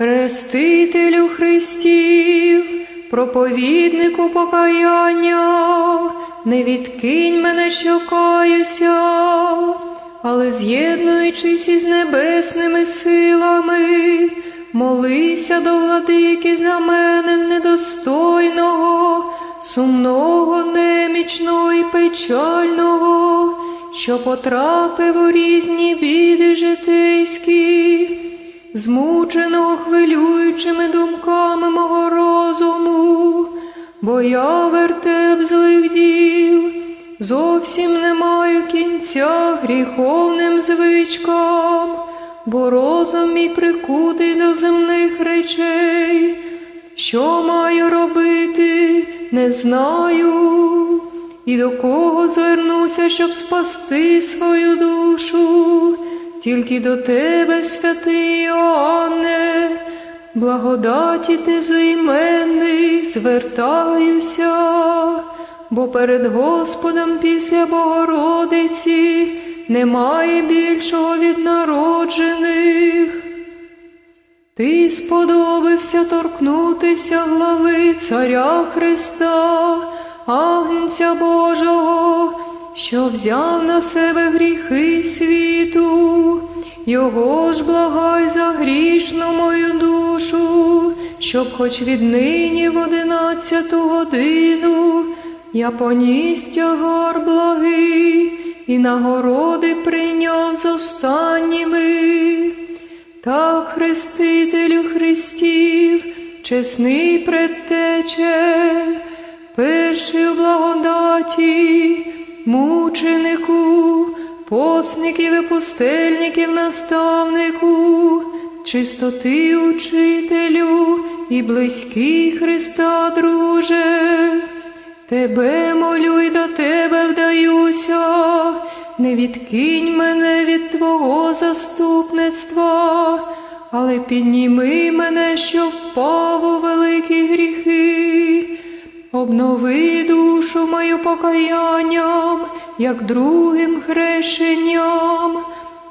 Хрестителю Христів, проповіднику покаяння, не відкинь мене, що каюся, але з'єднуючись із небесними силами, молися до владики за мене недостойного, сумного, немічного і печального, що потрапив у різні біди житейські змученого хвилюючими думками мого розуму, бо я вертеп злих діл, зовсім не маю кінця гріховним звичкам, бо розум мій прикутий до земних речей. Що маю робити, не знаю, і до кого звернуся, щоб спасти свою душу тільки до тебе, святий Іоанне, благодаті ти зойменний, звертаюся, бо перед Господом після Богородиці немає більшого від народжених. Ти сподобався торкнутися глави Царя Христа, Агнця Божого що взяв на себе гріхи світу, його ж благай за грішну мою душу, щоб хоч віднині в одинадцяту годину я поніс тягар благий і нагороди прийняв з останніми. Так, Хрестителю Христів, чесний предтече, перший у благодаті мученику, посників і пустельників, наставнику, чистоти учителю і близький Христа, друже, тебе молю й до тебе вдаюся, не відкинь мене від Твого заступництва, але підніми мене, що впав у великі гріхи. Обнови душу мою покаянням, як другим хрещенням,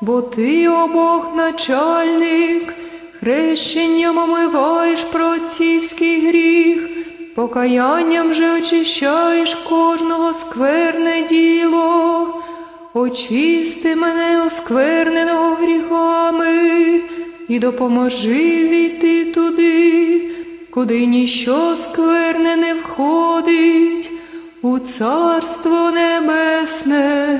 бо ти, о Бог, начальник, хрещенням омиваєш процівський гріх, покаянням же очищаєш кожного скверне діло, очисти мене оскверненого гріхами і допоможи війти куди ніщо скверне не входить у Царство Небесне.